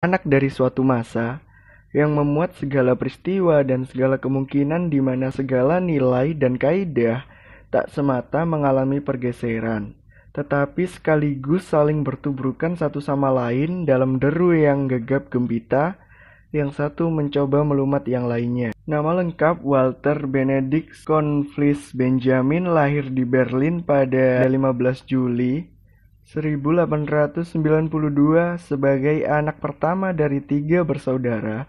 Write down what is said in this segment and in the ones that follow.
anak dari suatu masa yang memuat segala peristiwa dan segala kemungkinan di mana segala nilai dan kaidah tak semata mengalami pergeseran, tetapi sekaligus saling bertubrukan satu sama lain dalam deru yang gegap gempita, yang satu mencoba melumat yang lainnya. Nama lengkap Walter Benedict Conflis Benjamin lahir di Berlin pada 15 Juli 1892 sebagai anak pertama dari tiga bersaudara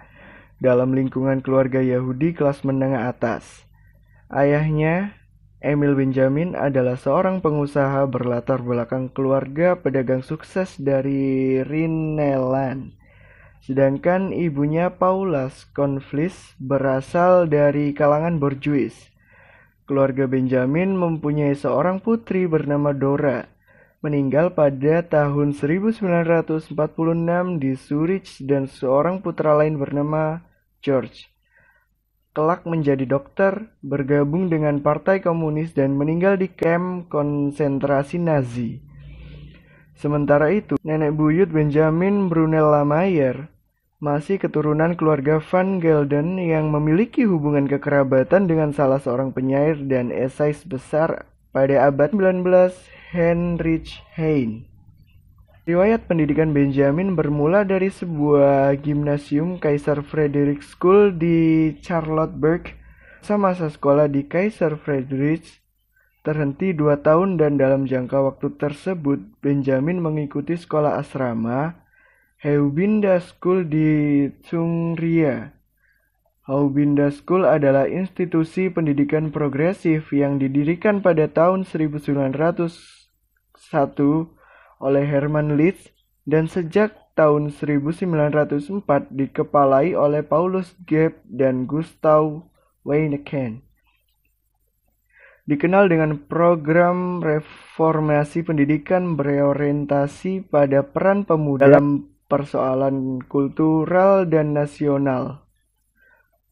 dalam lingkungan keluarga Yahudi kelas menengah atas. Ayahnya, Emil Benjamin adalah seorang pengusaha berlatar belakang keluarga pedagang sukses dari Rhineland. Sedangkan ibunya Paula Conflis berasal dari kalangan borjuis. Keluarga Benjamin mempunyai seorang putri bernama Dora meninggal pada tahun 1946 di Zurich dan seorang putra lain bernama George. Kelak menjadi dokter, bergabung dengan Partai Komunis dan meninggal di kamp konsentrasi Nazi. Sementara itu, nenek buyut Benjamin Brunella Mayer masih keturunan keluarga Van Gelden yang memiliki hubungan kekerabatan dengan salah seorang penyair dan esais besar pada abad 19 Heinrich Heine. Riwayat pendidikan Benjamin bermula dari sebuah gimnasium Kaiser Frederick School di Charlottenburg. Semasa sekolah di Kaiser Friedrich terhenti dua tahun dan dalam jangka waktu tersebut Benjamin mengikuti sekolah asrama Heubinda School di Tsungria. Heubinda School adalah institusi pendidikan progresif yang didirikan pada tahun 1900 oleh Herman Leeds dan sejak tahun 1904 dikepalai oleh Paulus Gap dan Gustav Weineken. Dikenal dengan program reformasi pendidikan berorientasi pada peran pemuda dalam persoalan kultural dan nasional.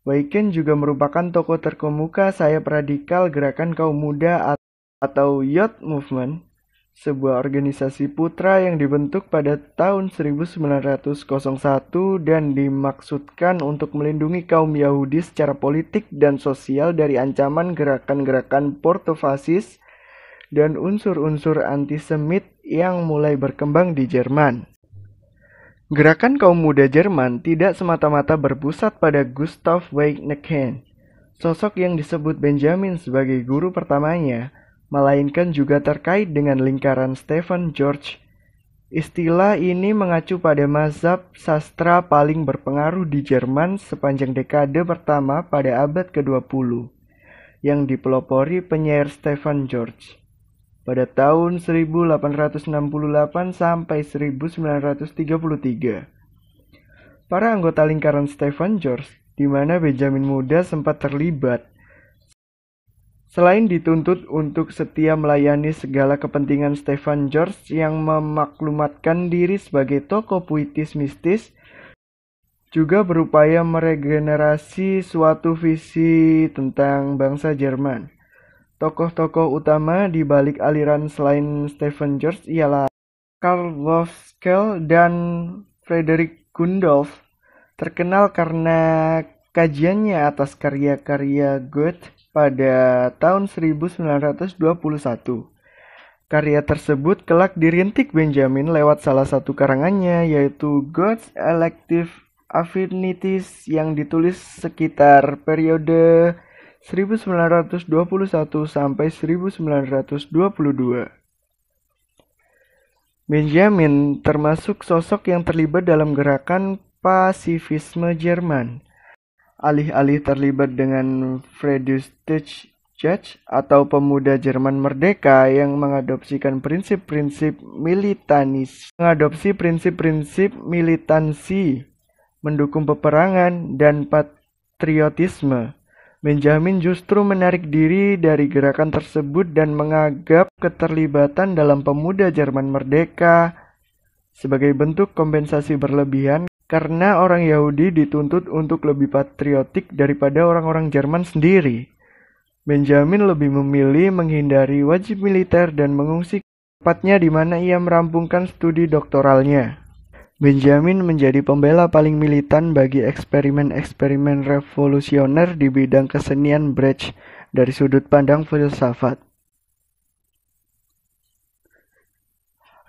Weiken juga merupakan tokoh terkemuka sayap radikal gerakan kaum muda atau Youth Movement sebuah organisasi putra yang dibentuk pada tahun 1901 dan dimaksudkan untuk melindungi kaum Yahudi secara politik dan sosial dari ancaman gerakan-gerakan portofasis dan unsur-unsur antisemit yang mulai berkembang di Jerman. Gerakan kaum muda Jerman tidak semata-mata berpusat pada Gustav Weignecken, sosok yang disebut Benjamin sebagai guru pertamanya, melainkan juga terkait dengan lingkaran Stephen George. Istilah ini mengacu pada mazhab sastra paling berpengaruh di Jerman sepanjang dekade pertama pada abad ke-20 yang dipelopori penyair Stephen George. Pada tahun 1868 sampai 1933. Para anggota lingkaran Stephen George, di mana Benjamin Muda sempat terlibat, Selain dituntut untuk setia melayani segala kepentingan Stephen George yang memaklumatkan diri sebagai tokoh puitis mistis, juga berupaya meregenerasi suatu visi tentang bangsa Jerman. Tokoh-tokoh utama di balik aliran selain Stephen George ialah Karl Wolfskel dan Frederick Gundolf, terkenal karena kajiannya atas karya-karya Goethe pada tahun 1921. Karya tersebut kelak dirintik Benjamin lewat salah satu karangannya yaitu God's Elective Affinities yang ditulis sekitar periode 1921 sampai 1922. Benjamin termasuk sosok yang terlibat dalam gerakan pasifisme Jerman alih-alih terlibat dengan Friedrich Judge atau pemuda Jerman merdeka yang mengadopsikan prinsip-prinsip militanis, mengadopsi prinsip-prinsip militansi, mendukung peperangan dan patriotisme. Benjamin justru menarik diri dari gerakan tersebut dan menganggap keterlibatan dalam pemuda Jerman merdeka sebagai bentuk kompensasi berlebihan karena orang Yahudi dituntut untuk lebih patriotik daripada orang-orang Jerman sendiri. Benjamin lebih memilih menghindari wajib militer dan mengungsi tepatnya di mana ia merampungkan studi doktoralnya. Benjamin menjadi pembela paling militan bagi eksperimen-eksperimen revolusioner di bidang kesenian Brecht dari sudut pandang filsafat.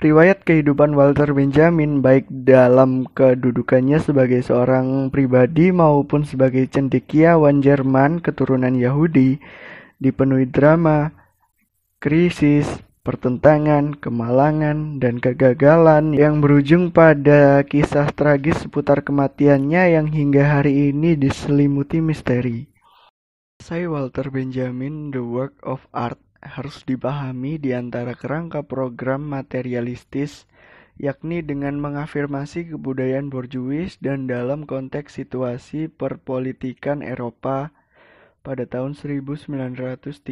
Riwayat kehidupan Walter Benjamin baik dalam kedudukannya sebagai seorang pribadi maupun sebagai cendekiawan Jerman keturunan Yahudi dipenuhi drama, krisis, pertentangan, kemalangan, dan kegagalan yang berujung pada kisah tragis seputar kematiannya yang hingga hari ini diselimuti misteri. Saya Walter Benjamin, The Work of Art, harus dipahami di antara kerangka program materialistis, yakni dengan mengafirmasi kebudayaan borjuis dan dalam konteks situasi perpolitikan Eropa pada tahun 1935.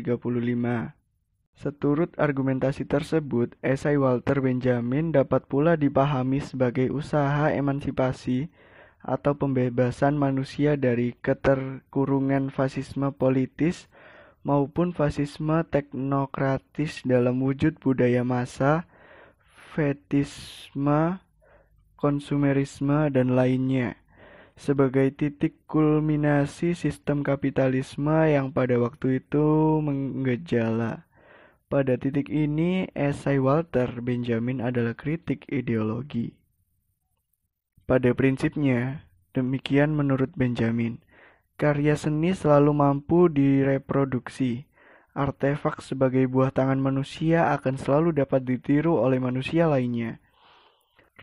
Seturut argumentasi tersebut, esai Walter Benjamin dapat pula dipahami sebagai usaha emansipasi atau pembebasan manusia dari keterkurungan fasisme politis maupun fasisme teknokratis dalam wujud budaya massa, fetisme, konsumerisme, dan lainnya sebagai titik kulminasi sistem kapitalisme yang pada waktu itu menggejala. Pada titik ini, esai Walter Benjamin adalah kritik ideologi. Pada prinsipnya, demikian menurut Benjamin, karya seni selalu mampu direproduksi. Artefak sebagai buah tangan manusia akan selalu dapat ditiru oleh manusia lainnya.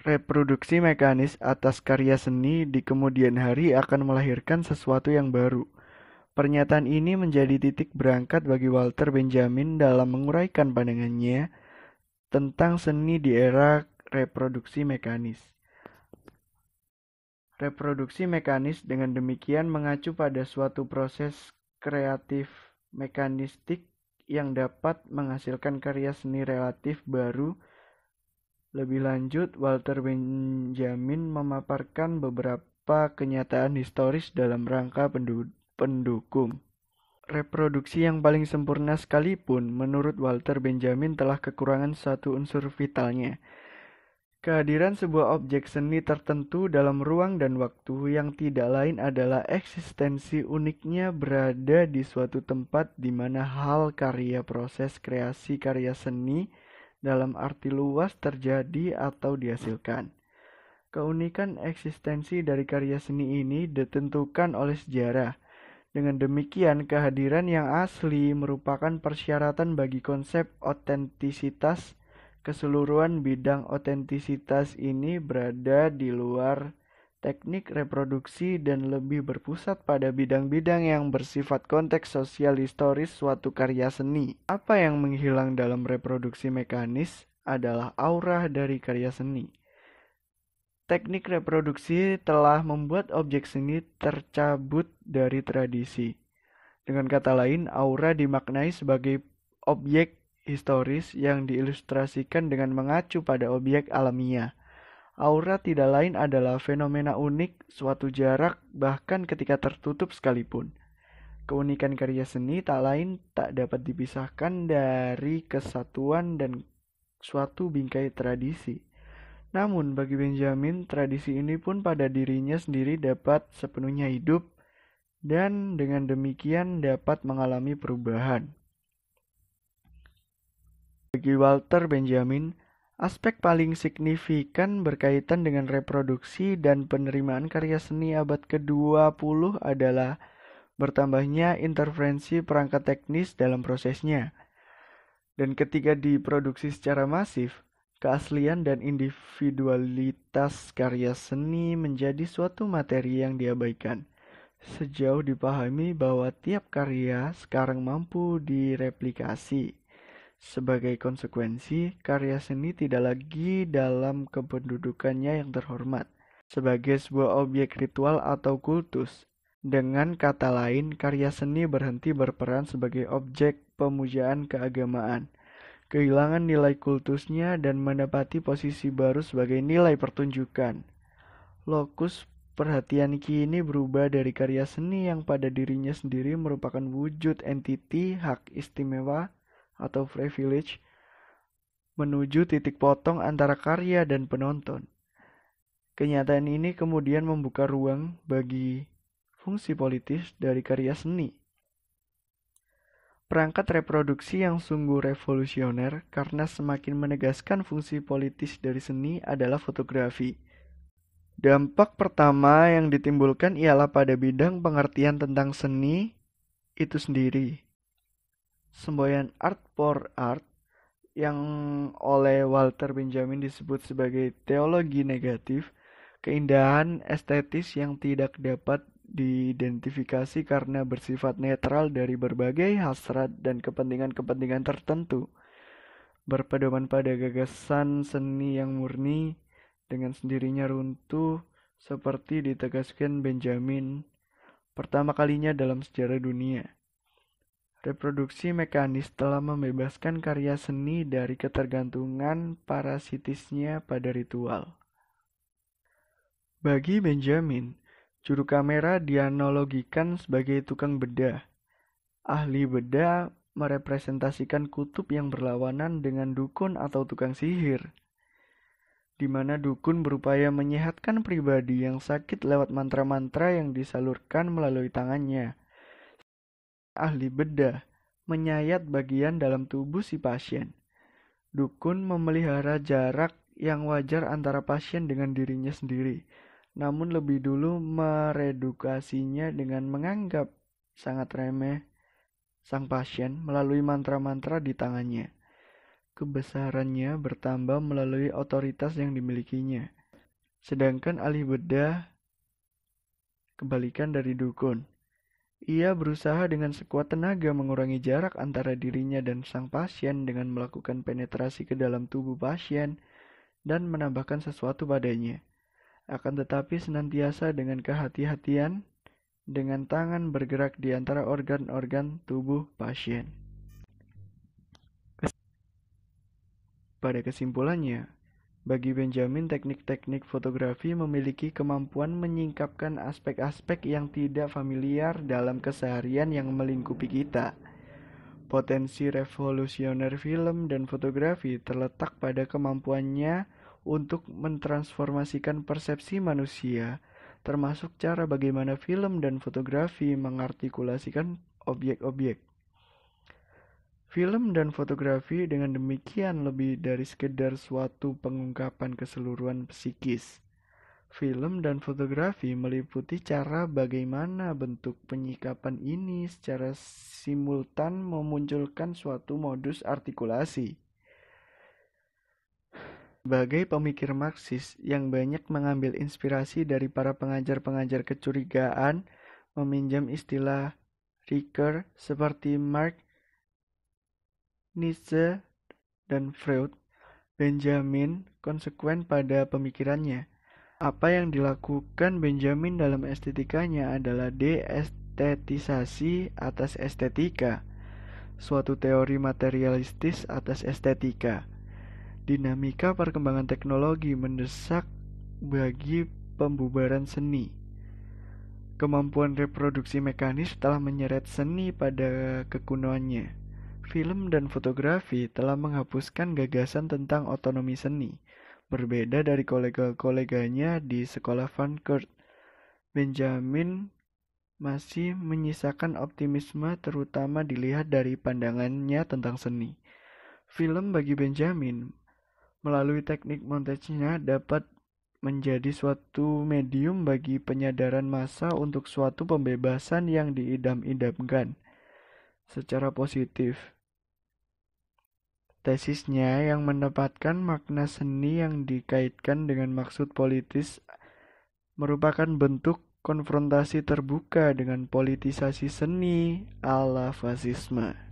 Reproduksi mekanis atas karya seni di kemudian hari akan melahirkan sesuatu yang baru Pernyataan ini menjadi titik berangkat bagi Walter Benjamin dalam menguraikan pandangannya tentang seni di era reproduksi mekanis. Reproduksi mekanis dengan demikian mengacu pada suatu proses kreatif mekanistik yang dapat menghasilkan karya seni relatif baru. Lebih lanjut, Walter Benjamin memaparkan beberapa kenyataan historis dalam rangka pendukung. Reproduksi yang paling sempurna sekalipun, menurut Walter Benjamin telah kekurangan satu unsur vitalnya. Kehadiran sebuah objek seni tertentu dalam ruang dan waktu yang tidak lain adalah eksistensi uniknya berada di suatu tempat di mana hal karya proses kreasi karya seni dalam arti luas terjadi atau dihasilkan. Keunikan eksistensi dari karya seni ini ditentukan oleh sejarah, dengan demikian, kehadiran yang asli merupakan persyaratan bagi konsep otentisitas. Keseluruhan bidang otentisitas ini berada di luar teknik reproduksi dan lebih berpusat pada bidang-bidang yang bersifat konteks sosial historis suatu karya seni. Apa yang menghilang dalam reproduksi mekanis adalah aura dari karya seni. Teknik reproduksi telah membuat objek seni tercabut dari tradisi. Dengan kata lain, aura dimaknai sebagai objek historis yang diilustrasikan dengan mengacu pada objek alamiah. Aura tidak lain adalah fenomena unik suatu jarak bahkan ketika tertutup sekalipun. Keunikan karya seni tak lain tak dapat dipisahkan dari kesatuan dan suatu bingkai tradisi. Namun bagi Benjamin, tradisi ini pun pada dirinya sendiri dapat sepenuhnya hidup dan dengan demikian dapat mengalami perubahan. Bagi Walter Benjamin, aspek paling signifikan berkaitan dengan reproduksi dan penerimaan karya seni abad ke-20 adalah bertambahnya intervensi perangkat teknis dalam prosesnya. Dan ketika diproduksi secara masif, Keaslian dan individualitas karya seni menjadi suatu materi yang diabaikan. Sejauh dipahami bahwa tiap karya sekarang mampu direplikasi. Sebagai konsekuensi, karya seni tidak lagi dalam kependudukannya yang terhormat sebagai sebuah objek ritual atau kultus. Dengan kata lain, karya seni berhenti berperan sebagai objek pemujaan keagamaan kehilangan nilai kultusnya dan mendapati posisi baru sebagai nilai pertunjukan. Lokus perhatian kini berubah dari karya seni yang pada dirinya sendiri merupakan wujud entiti hak istimewa atau privilege menuju titik potong antara karya dan penonton. Kenyataan ini kemudian membuka ruang bagi fungsi politis dari karya seni. Perangkat reproduksi yang sungguh revolusioner karena semakin menegaskan fungsi politis dari seni adalah fotografi. Dampak pertama yang ditimbulkan ialah pada bidang pengertian tentang seni itu sendiri. Semboyan art for art yang oleh Walter Benjamin disebut sebagai teologi negatif Keindahan estetis yang tidak dapat diidentifikasi karena bersifat netral dari berbagai hasrat dan kepentingan-kepentingan tertentu. Berpedoman pada gagasan seni yang murni dengan sendirinya runtuh seperti ditegaskan Benjamin pertama kalinya dalam sejarah dunia. Reproduksi mekanis telah membebaskan karya seni dari ketergantungan parasitisnya pada ritual. Bagi Benjamin, juru kamera dianalogikan sebagai tukang bedah. Ahli bedah merepresentasikan kutub yang berlawanan dengan dukun atau tukang sihir, di mana dukun berupaya menyehatkan pribadi yang sakit lewat mantra-mantra yang disalurkan melalui tangannya. Ahli bedah menyayat bagian dalam tubuh si pasien. Dukun memelihara jarak yang wajar antara pasien dengan dirinya sendiri namun lebih dulu meredukasinya dengan menganggap sangat remeh sang pasien melalui mantra-mantra di tangannya. Kebesarannya bertambah melalui otoritas yang dimilikinya. Sedangkan ahli bedah kebalikan dari dukun. Ia berusaha dengan sekuat tenaga mengurangi jarak antara dirinya dan sang pasien dengan melakukan penetrasi ke dalam tubuh pasien dan menambahkan sesuatu padanya akan tetapi senantiasa dengan kehati-hatian, dengan tangan bergerak di antara organ-organ tubuh pasien. Pada kesimpulannya, bagi Benjamin, teknik-teknik fotografi memiliki kemampuan menyingkapkan aspek-aspek yang tidak familiar dalam keseharian yang melingkupi kita. Potensi revolusioner film dan fotografi terletak pada kemampuannya untuk mentransformasikan persepsi manusia, termasuk cara bagaimana film dan fotografi mengartikulasikan objek-objek. Film dan fotografi dengan demikian lebih dari sekedar suatu pengungkapan keseluruhan psikis. Film dan fotografi meliputi cara bagaimana bentuk penyikapan ini secara simultan memunculkan suatu modus artikulasi. Sebagai pemikir Marxis yang banyak mengambil inspirasi dari para pengajar-pengajar kecurigaan, meminjam istilah Ricoeur seperti Marx, Nietzsche, dan Freud, Benjamin konsekuen pada pemikirannya. Apa yang dilakukan Benjamin dalam estetikanya adalah deestetisasi atas estetika, suatu teori materialistis atas estetika Dinamika perkembangan teknologi mendesak bagi pembubaran seni. Kemampuan reproduksi mekanis telah menyeret seni pada kekunoannya. Film dan fotografi telah menghapuskan gagasan tentang otonomi seni. Berbeda dari kolega-koleganya di sekolah Frankfurt, Benjamin masih menyisakan optimisme terutama dilihat dari pandangannya tentang seni. Film bagi Benjamin melalui teknik montage-nya dapat menjadi suatu medium bagi penyadaran massa untuk suatu pembebasan yang diidam-idamkan secara positif. Tesisnya yang mendapatkan makna seni yang dikaitkan dengan maksud politis merupakan bentuk konfrontasi terbuka dengan politisasi seni ala fasisme.